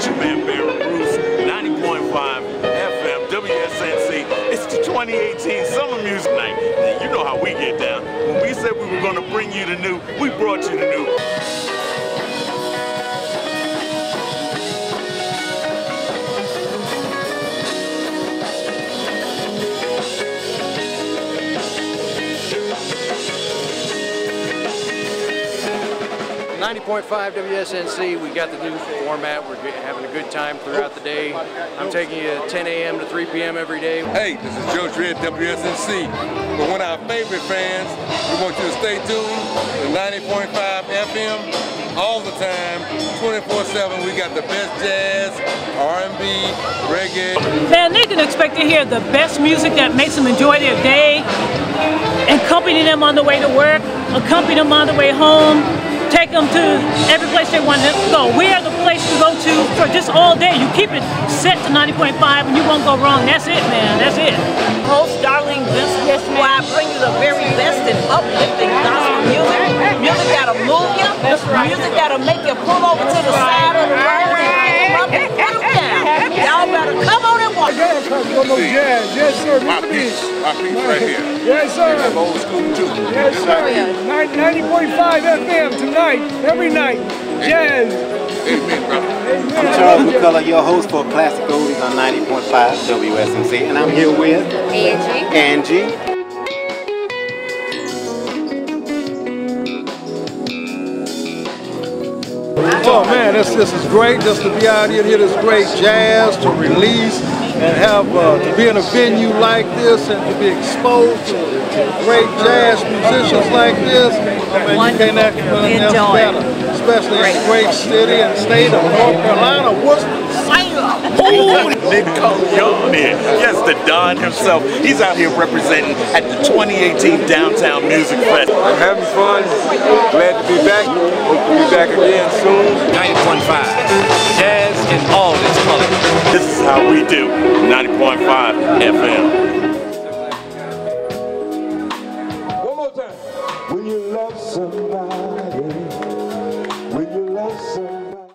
It's your man, Baron Bruce, 90.5 FM, WSNC. It's the 2018 Summer Music Night. You know how we get down. When we said we were going to bring you the new, we brought you the new. 90.5 WSNC, we got the new format. We're having a good time throughout the day. I'm taking you 10 a.m. to 3 p.m. every day. Hey, this is Joe Dredd, WSNC. For one of our favorite fans, we want you to stay tuned to 90.5 FM all the time, 24-7. We got the best jazz, R&B, reggae. Man, they can expect to hear the best music that makes them enjoy their day, accompany them on the way to work, accompany them on the way home, take them to every place they want to go. We are the place to go to for just all day. You keep it set to 90.5 and you won't go wrong. That's it, man. That's it. Host Darlene Vincent, yes, where I bring you the very best in uplifting gospel music. Music that'll move you. That's Right. Music that'll make you pull over to the side of the road and pick them up and put them down. Y'all better come on and watch. Yes, yes, sir. My piece, my piece right here. Yes, sir. Old school too. Yes, sir. 90.5 FM tonight, every night. Jazz. Amen, brother. I'm Charles McCullough, your host for Classic Oldies on 90.5 WSNC, and I'm here with Angie. Angie. Oh man, this this is great just to be out here. Hear this great jazz to release and have uh, to be in a venue like this and to be exposed to great jazz musicians like this. I mean, you can't ask for anything else better, especially in the great. city and state of North Carolina. What's Big Coach here. Yes, the Don himself. He's out here representing at the 2018 Downtown Music Fest. I'm having fun. Glad to be back. Hope to be back again soon. 90.5. Jazz in all its colors. This is how we do. 90.5 FM. One more time. When you love somebody.